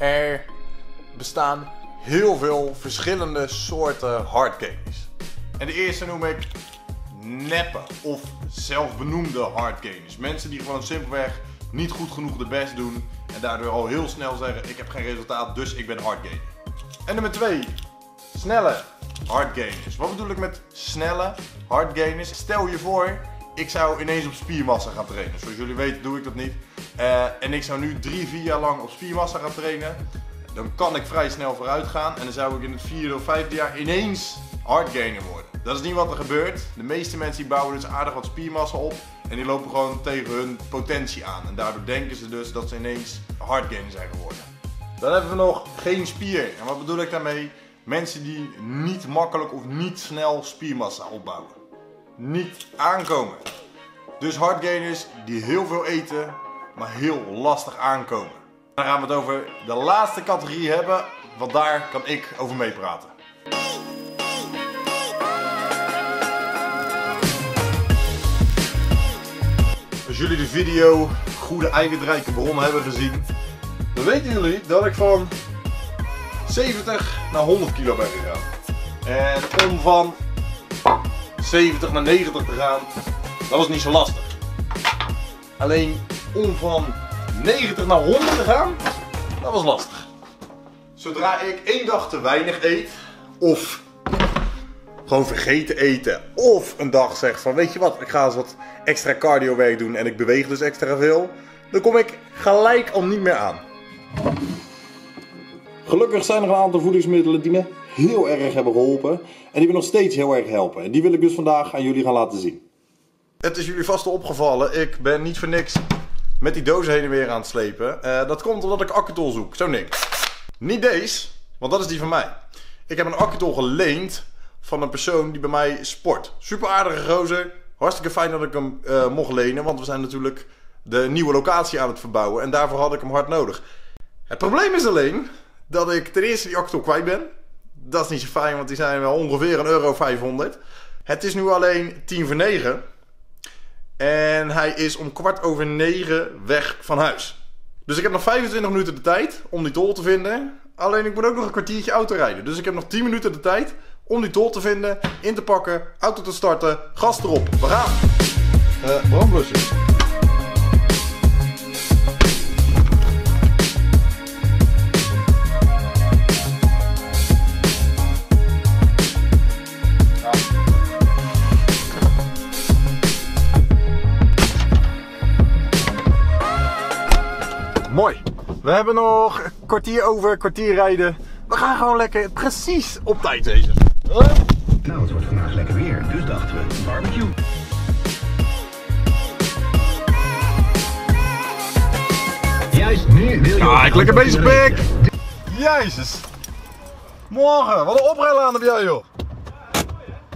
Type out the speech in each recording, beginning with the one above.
Er bestaan heel veel verschillende soorten hardgainers. En de eerste noem ik neppe of zelfbenoemde hardgainers. Mensen die gewoon simpelweg niet goed genoeg de best doen en daardoor al heel snel zeggen ik heb geen resultaat, dus ik ben hardgainer. En nummer 2, snelle hardgainers. Wat bedoel ik met snelle hardgainers? Stel je voor, ik zou ineens op spiermassa gaan trainen. Zoals jullie weten doe ik dat niet. Uh, en ik zou nu drie, vier jaar lang op spiermassa gaan trainen. Dan kan ik vrij snel vooruit gaan. En dan zou ik in het vierde of vijfde jaar ineens hardgainer worden. Dat is niet wat er gebeurt. De meeste mensen bouwen dus aardig wat spiermassa op. En die lopen gewoon tegen hun potentie aan. En daardoor denken ze dus dat ze ineens hardgainer zijn geworden. Dan hebben we nog geen spier. En wat bedoel ik daarmee? Mensen die niet makkelijk of niet snel spiermassa opbouwen. Niet aankomen. Dus hardgainers die heel veel eten, maar heel lastig aankomen. Dan gaan we het over de laatste categorie hebben, want daar kan ik over meepraten. Als jullie de video Goede Eiwitrijke Bronnen hebben gezien, dan weten jullie dat ik van 70 naar 100 kilo ben gegaan. En om van 70 naar 90 te gaan, dat was niet zo lastig. Alleen om van 90 naar 100 te gaan, dat was lastig. Zodra ik één dag te weinig eet, of gewoon vergeten eten, of een dag zeg van weet je wat, ik ga eens wat extra cardio werk doen en ik beweeg dus extra veel, dan kom ik gelijk al niet meer aan. Gelukkig zijn er een aantal voedingsmiddelen die me heel erg hebben geholpen en die me nog steeds heel erg helpen. En die wil ik dus vandaag aan jullie gaan laten zien. Het is jullie vast al opgevallen, ik ben niet voor niks met die dozen heen en weer aan het slepen. Uh, dat komt omdat ik Accutol zoek, zo niks. Niet deze, want dat is die van mij. Ik heb een Accutol geleend van een persoon die bij mij sport. Super aardige gozer, hartstikke fijn dat ik hem uh, mocht lenen, want we zijn natuurlijk de nieuwe locatie aan het verbouwen en daarvoor had ik hem hard nodig. Het probleem is alleen dat ik ten eerste die Accutol kwijt ben. Dat is niet zo fijn, want die zijn wel ongeveer een euro 500. Het is nu alleen 10 voor 9. En hij is om kwart over 9 weg van huis. Dus ik heb nog 25 minuten de tijd om die tol te vinden. Alleen ik moet ook nog een kwartiertje auto rijden. Dus ik heb nog 10 minuten de tijd om die tol te vinden, in te pakken, auto te starten, gas erop. We gaan! Uh. We hebben nog een kwartier over, kwartier rijden. We gaan gewoon lekker precies op tijd wezen. Nou, het wordt vandaag lekker weer, dus dachten we barbecue. Juist nu wil je... Ja, ik lekker bezig, pik! Jezus! Morgen, wat een oprijlaan heb jij, joh!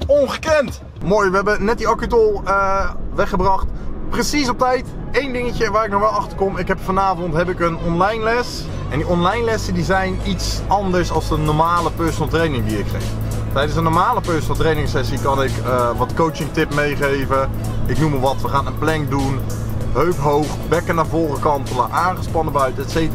Ongekend! Mooi, we hebben net die accutol uh, weggebracht. Precies op tijd. Eén dingetje waar ik nog wel achter kom. Ik heb vanavond heb ik een online les. En die online lessen die zijn iets anders dan de normale personal training die ik geef. Tijdens een normale personal training sessie kan ik uh, wat coaching tip meegeven. Ik noem maar wat. We gaan een plank doen. Heup hoog, bekken naar voren kantelen, aangespannen buiten, etc.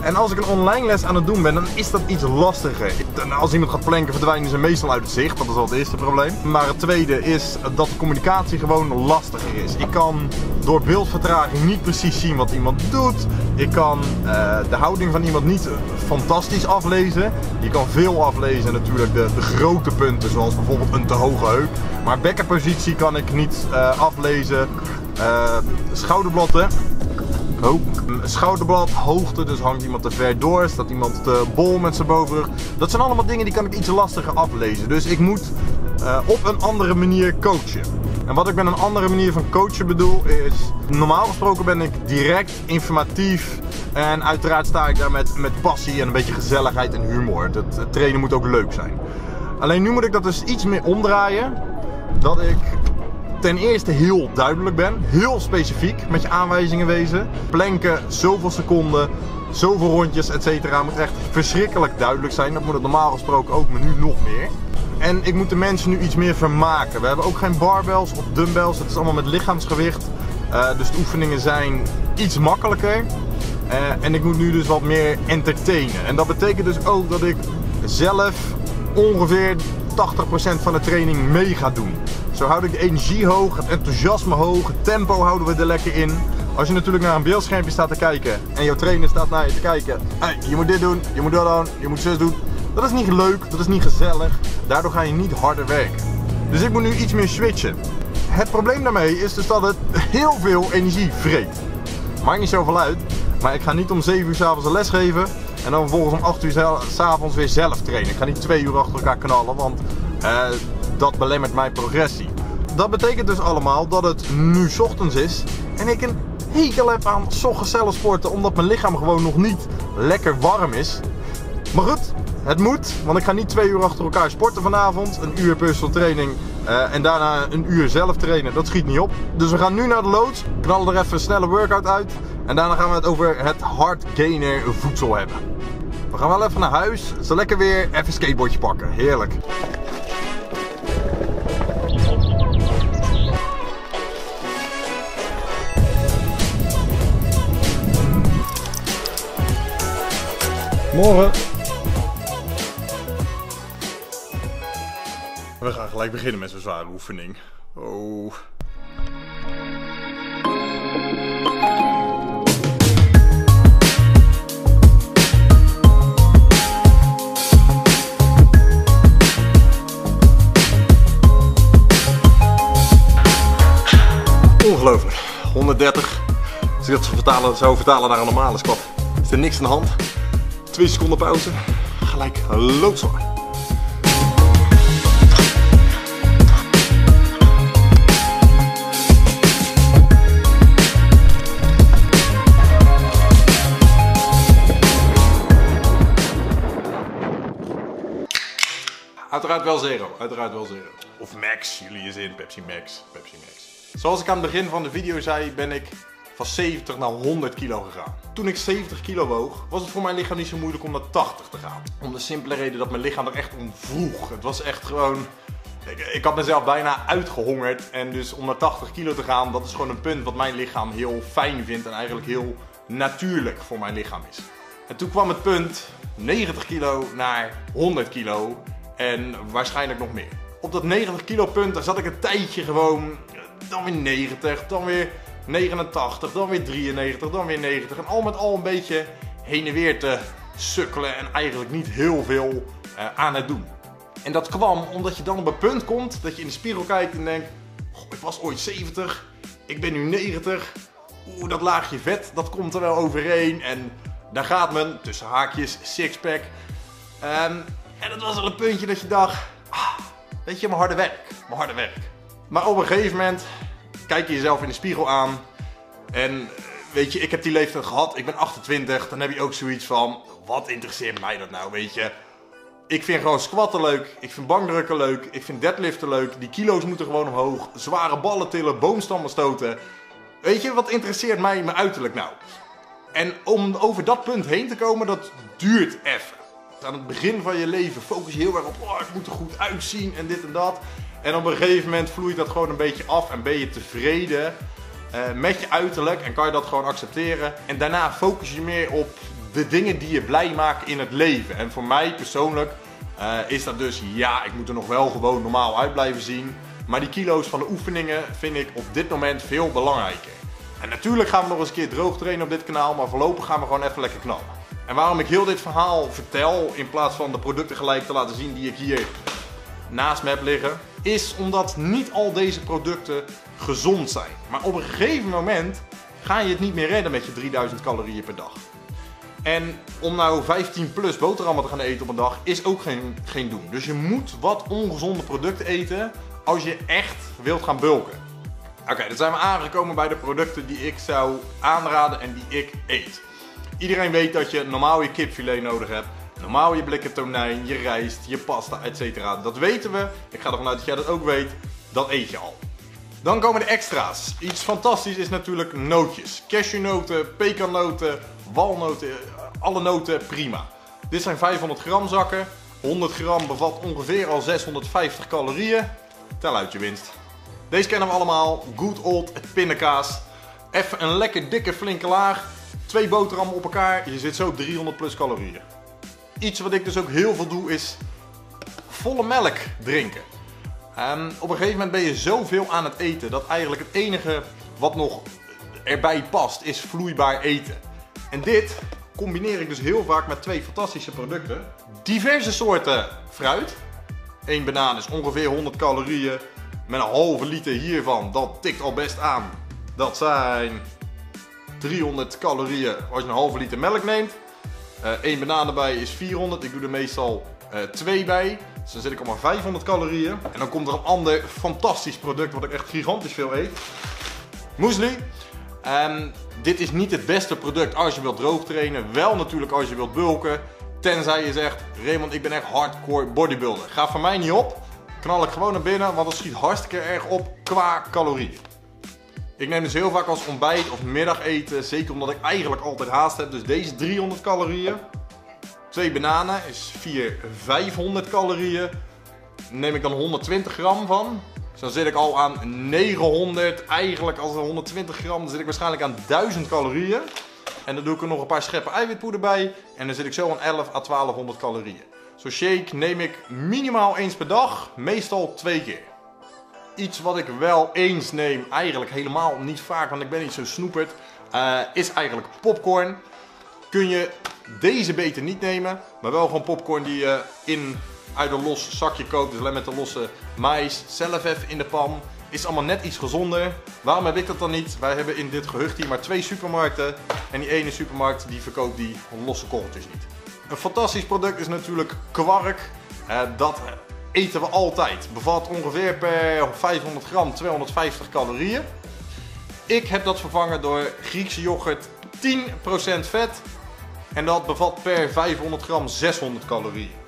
En als ik een online les aan het doen ben, dan is dat iets lastiger. Als iemand gaat planken, verdwijnen ze meestal uit het zicht. Dat is al het eerste probleem. Maar het tweede is dat de communicatie gewoon lastiger is. Ik kan door beeldvertraging niet precies zien wat iemand doet. Ik kan uh, de houding van iemand niet fantastisch aflezen. Je kan veel aflezen natuurlijk, de, de grote punten, zoals bijvoorbeeld een te hoge heup. Maar bekkenpositie kan ik niet uh, aflezen. Uh, schouderbladen Schouderblad, hoogte, dus hangt iemand te ver door, staat iemand te bol met zijn bovenrug. Dat zijn allemaal dingen die kan ik iets lastiger aflezen. Dus ik moet uh, op een andere manier coachen. En wat ik met een andere manier van coachen bedoel is, normaal gesproken ben ik direct, informatief en uiteraard sta ik daar met, met passie en een beetje gezelligheid en humor. Het, het trainen moet ook leuk zijn. Alleen nu moet ik dat dus iets meer omdraaien. Dat ik ten eerste heel duidelijk ben. Heel specifiek met je aanwijzingen wezen. Planken, zoveel seconden, zoveel rondjes, etc. Moet echt verschrikkelijk duidelijk zijn. Dat moet het normaal gesproken ook, maar nu nog meer. En ik moet de mensen nu iets meer vermaken. We hebben ook geen barbells of dumbbells. Het is allemaal met lichaamsgewicht. Uh, dus de oefeningen zijn iets makkelijker. Eh, en ik moet nu dus wat meer entertainen. En dat betekent dus ook dat ik zelf ongeveer 80% van de training mee ga doen. Zo houd ik de energie hoog, het enthousiasme hoog, het tempo houden we er lekker in. Als je natuurlijk naar een beeldschermpje staat te kijken en jouw trainer staat naar je te kijken. Hey, je moet dit doen, je moet dat doen, je moet zus doen. Dat is niet leuk, dat is niet gezellig. Daardoor ga je niet harder werken. Dus ik moet nu iets meer switchen. Het probleem daarmee is dus dat het heel veel energie vreet. Maakt niet zoveel uit, maar ik ga niet om 7 uur s'avonds een les geven en dan vervolgens om 8 uur s'avonds weer zelf trainen. Ik ga niet 2 uur achter elkaar knallen, want uh, dat belemmert mijn progressie. Dat betekent dus allemaal dat het nu ochtends is en ik een hekel heb aan ochtends sporten omdat mijn lichaam gewoon nog niet lekker warm is. Maar goed, het moet, want ik ga niet twee uur achter elkaar sporten vanavond. Een uur personal training uh, en daarna een uur zelf trainen. Dat schiet niet op. Dus we gaan nu naar de loods, knallen er even een snelle workout uit. En daarna gaan we het over het hard gainer voedsel hebben. We gaan wel even naar huis. Zo lekker weer even een skateboardje pakken. Heerlijk. Morgen. We gaan gelijk beginnen met zo'n zware oefening. Oh. Ongelooflijk. 130. Als ik dat zou vertalen, naar een normale squat, is er niks aan de hand. 2 seconden pauze. Gelijk loodzwaar. Uiteraard wel zero. Uiteraard wel zero. Of max. Jullie is in. Pepsi Max. Pepsi Max. Zoals ik aan het begin van de video zei, ben ik van 70 naar 100 kilo gegaan. Toen ik 70 kilo woog, was het voor mijn lichaam niet zo moeilijk om naar 80 te gaan. Om de simpele reden dat mijn lichaam er echt om vroeg. Het was echt gewoon... Ik, ik had mezelf bijna uitgehongerd. En dus om naar 80 kilo te gaan, dat is gewoon een punt wat mijn lichaam heel fijn vindt. En eigenlijk heel natuurlijk voor mijn lichaam is. En toen kwam het punt 90 kilo naar 100 kilo. En waarschijnlijk nog meer. Op dat 90 kilo punt, daar zat ik een tijdje gewoon, dan weer 90, dan weer 89, dan weer 93, dan weer 90. En al met al een beetje heen en weer te sukkelen en eigenlijk niet heel veel uh, aan het doen. En dat kwam omdat je dan op een punt komt dat je in de spiegel kijkt en denkt, ik was ooit 70, ik ben nu 90. Oeh, dat laagje vet, dat komt er wel overheen. En daar gaat men, tussen haakjes, sixpack. Um, en dat was al een puntje dat je dacht, ah, weet je, mijn harde werk, mijn harde werk. Maar op een gegeven moment kijk je jezelf in de spiegel aan en weet je, ik heb die leeftijd gehad, ik ben 28, dan heb je ook zoiets van, wat interesseert mij dat nou, weet je. Ik vind gewoon squatten leuk, ik vind bankdrukken leuk, ik vind deadliften leuk, die kilo's moeten gewoon omhoog, zware ballen tillen, boomstammen stoten. Weet je, wat interesseert mij mijn uiterlijk nou? En om over dat punt heen te komen, dat duurt even aan het begin van je leven focus je heel erg op, oh, ik moet er goed uitzien en dit en dat. En op een gegeven moment vloeit dat gewoon een beetje af en ben je tevreden uh, met je uiterlijk en kan je dat gewoon accepteren. En daarna focus je meer op de dingen die je blij maken in het leven. En voor mij persoonlijk uh, is dat dus, ja, ik moet er nog wel gewoon normaal uit blijven zien. Maar die kilo's van de oefeningen vind ik op dit moment veel belangrijker. En natuurlijk gaan we nog eens een keer droog trainen op dit kanaal, maar voorlopig gaan we gewoon even lekker knallen. En waarom ik heel dit verhaal vertel, in plaats van de producten gelijk te laten zien die ik hier naast me heb liggen, is omdat niet al deze producten gezond zijn. Maar op een gegeven moment ga je het niet meer redden met je 3000 calorieën per dag. En om nou 15 plus boterhammen te gaan eten op een dag is ook geen, geen doen. Dus je moet wat ongezonde producten eten als je echt wilt gaan bulken. Oké, dan zijn we aangekomen bij de producten die ik zou aanraden en die ik eet. Iedereen weet dat je normaal je kipfilet nodig hebt. Normaal je blikken tonijn, je rijst, je pasta, etc. Dat weten we. Ik ga ervan uit dat jij dat ook weet. Dat eet je al. Dan komen de extra's. Iets fantastisch is natuurlijk nootjes. Cashewnoten, pekannoten, walnoten, alle noten prima. Dit zijn 500 gram zakken. 100 gram bevat ongeveer al 650 calorieën. Tel uit je winst. Deze kennen we allemaal. Good old pindakaas. Even een lekker dikke flinke laag. Twee boterhammen op elkaar, je zit zo op 300 plus calorieën. Iets wat ik dus ook heel veel doe is volle melk drinken. Ehm, op een gegeven moment ben je zoveel aan het eten dat eigenlijk het enige wat nog erbij past is vloeibaar eten. En dit combineer ik dus heel vaak met twee fantastische producten. Diverse soorten fruit. Eén banaan is ongeveer 100 calorieën. Met een halve liter hiervan, dat tikt al best aan. Dat zijn 300 calorieën als je een halve liter melk neemt. Eén banaan erbij is 400. Ik doe er meestal eh, twee bij. Dus dan zit ik al maar 500 calorieën. En dan komt er een ander fantastisch product wat ik echt gigantisch veel eet. Muesli. Ehm, dit is niet het beste product als je wilt droog trainen. Wel natuurlijk als je wilt bulken. Tenzij je zegt, Raymond ik ben echt hardcore bodybuilder. Ga voor mij niet op. Knal ik gewoon naar binnen, want dat schiet hartstikke erg op qua calorieën. Ik neem dus heel vaak als ontbijt of middageten. Zeker omdat ik eigenlijk altijd haast heb. Dus deze 300 calorieën. Twee bananen is 4 500 calorieën. Neem ik dan 120 gram van. Dus dan zit ik al aan 900. Eigenlijk als er 120 gram, zit ik waarschijnlijk aan 1000 calorieën. En dan doe ik er nog een paar scheppen eiwitpoeder bij. En dan zit ik zo aan 11 à 1200 calorieën. Zo'n shake neem ik minimaal eens per dag. Meestal twee keer. Iets wat ik wel eens neem, eigenlijk helemaal niet vaak, want ik ben niet zo snoeperd, uh, is eigenlijk popcorn. Kun je deze beter niet nemen, maar wel gewoon popcorn die je in, uit een los zakje koopt. Dus alleen met de losse mais, zelf even in de pan. Is allemaal net iets gezonder. Waarom heb ik dat dan niet? Wij hebben in dit gehucht hier maar twee supermarkten. En die ene supermarkt die verkoopt die losse korreltjes niet. Een fantastisch product is natuurlijk kwark. Uh, dat eten we altijd. Bevat ongeveer per 500 gram 250 calorieën. Ik heb dat vervangen door Griekse yoghurt 10% vet. En dat bevat per 500 gram 600 calorieën.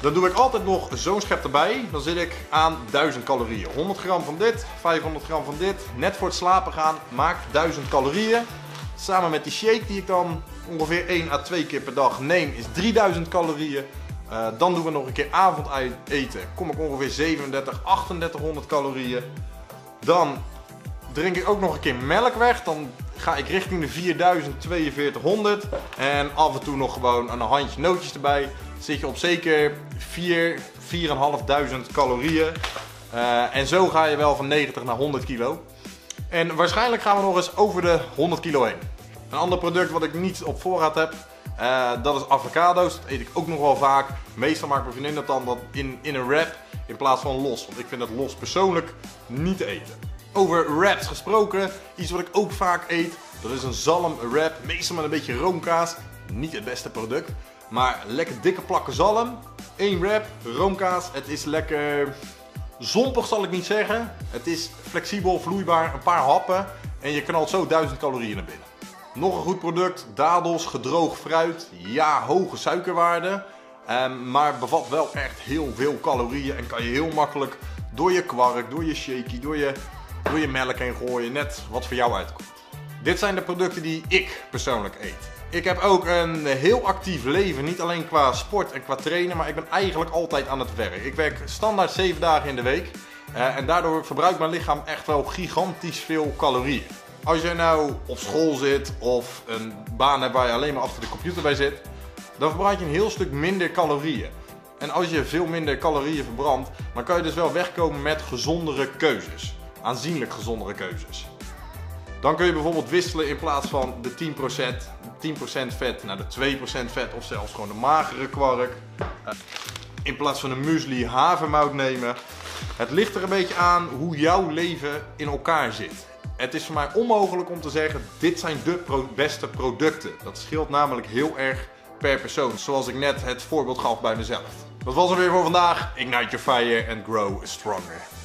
Dan doe ik altijd nog zo'n schep erbij. Dan zit ik aan 1000 calorieën. 100 gram van dit, 500 gram van dit. Net voor het slapen gaan maakt 1000 calorieën. Samen met die shake die ik dan ongeveer 1 à 2 keer per dag neem is 3000 calorieën. Uh, dan doen we nog een keer avondeten. Kom ik ongeveer 37, 3800 calorieën. Dan drink ik ook nog een keer melk weg. Dan ga ik richting de 4000, 4200. En af en toe nog gewoon een handje nootjes erbij. Zit je op zeker 4, 4500 calorieën. Uh, en zo ga je wel van 90 naar 100 kilo. En waarschijnlijk gaan we nog eens over de 100 kilo heen. Een ander product wat ik niet op voorraad heb, uh, dat is avocado's. Dat eet ik ook nog wel vaak. Meestal maakt mijn vriendin dat dan dat in, in een wrap in plaats van los. Want ik vind het los persoonlijk niet te eten. Over wraps gesproken, iets wat ik ook vaak eet. Dat is een zalm wrap. Meestal met een beetje roomkaas. Niet het beste product. Maar lekker dikke plakken zalm. Eén wrap, roomkaas. Het is lekker zompig zal ik niet zeggen. Het is flexibel, vloeibaar. Een paar happen. En je knalt zo 1000 calorieën naar binnen. Nog een goed product, dadels, gedroogd fruit. Ja, hoge suikerwaarde. Um, maar bevat wel echt heel veel calorieën en kan je heel makkelijk door je kwark, door je shaky, door je, door je melk heen gooien. Net wat voor jou uitkomt. Dit zijn de producten die ik persoonlijk eet. Ik heb ook een heel actief leven, niet alleen qua sport en qua trainen, maar ik ben eigenlijk altijd aan het werk. Ik werk standaard 7 dagen in de week uh, en daardoor verbruikt mijn lichaam echt wel gigantisch veel calorieën. Als je nou op school zit of een baan hebt waar je alleen maar achter de computer bij zit, dan verbruik je een heel stuk minder calorieën. En als je veel minder calorieën verbrandt, dan kan je dus wel wegkomen met gezondere keuzes. Aanzienlijk gezondere keuzes. Dan kun je bijvoorbeeld wisselen in plaats van de 10%, 10% vet naar de 2% vet of zelfs gewoon de magere kwark. Eh, in plaats van een muesli havermout nemen. Het ligt er een beetje aan hoe jouw leven in elkaar zit. Het is voor mij onmogelijk om te zeggen, dit zijn de pro beste producten. Dat scheelt namelijk heel erg per persoon. Zoals ik net het voorbeeld gaf bij mezelf. Dat was het weer voor vandaag. Ignite your fire and grow stronger.